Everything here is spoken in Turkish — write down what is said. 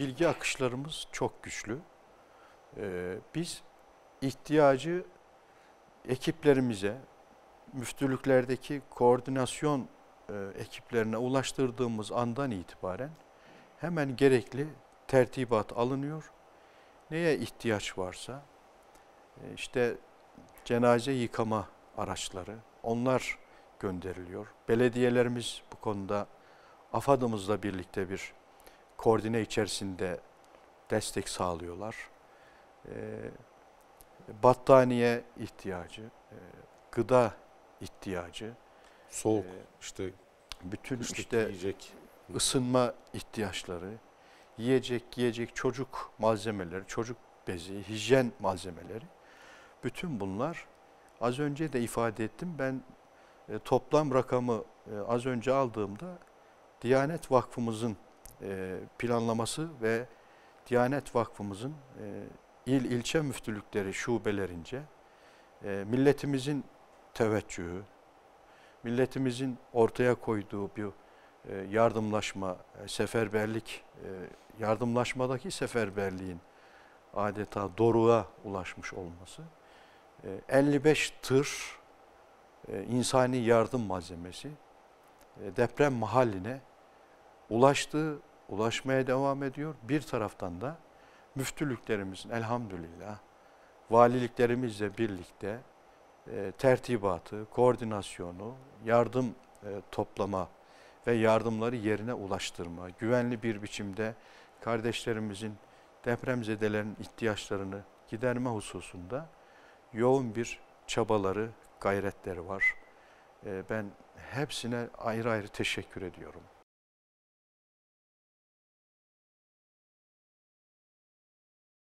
bilgi akışlarımız çok güçlü. Ee, biz ihtiyacı ekiplerimize, müftülüklerdeki koordinasyon e, ekiplerine ulaştırdığımız andan itibaren hemen gerekli tertibat alınıyor. Neye ihtiyaç varsa e, işte cenaze yıkama araçları onlar gönderiliyor. Belediyelerimiz bu konuda AFAD'ımızla birlikte bir koordine içerisinde destek sağlıyorlar. E, battaniye ihtiyacı, e, gıda ihtiyacı, Soğuk Ee, işte bütün işte yiyecek. ısınma ihtiyaçları, yiyecek, yiyecek çocuk malzemeleri, çocuk bezi, hijyen malzemeleri. Bütün bunlar az önce de ifade ettim. Ben e, toplam rakamı e, az önce aldığımda Diyanet Vakfımızın e, planlaması ve Diyanet Vakfımızın e, il ilçe müftülükleri şubelerince e, milletimizin teveccühü, milletimizin ortaya koyduğu bir yardımlaşma, seferberlik, yardımlaşmadaki seferberliğin adeta doruğa ulaşmış olması, e, 55 tır insani yardım malzemesi deprem mahalline ulaştı, ulaşmaya devam ediyor. Bir taraftan da müftülüklerimizin elhamdülillah valiliklerimizle birlikte e, tertibatı, koordinasyonu, yardım e, toplama ve yardımları yerine ulaştırma, güvenli bir biçimde kardeşlerimizin depremzedelerin ihtiyaçlarını giderme hususunda yoğun bir çabaları, gayretleri var. E, ben hepsine ayrı ayrı teşekkür ediyorum.